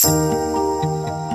Música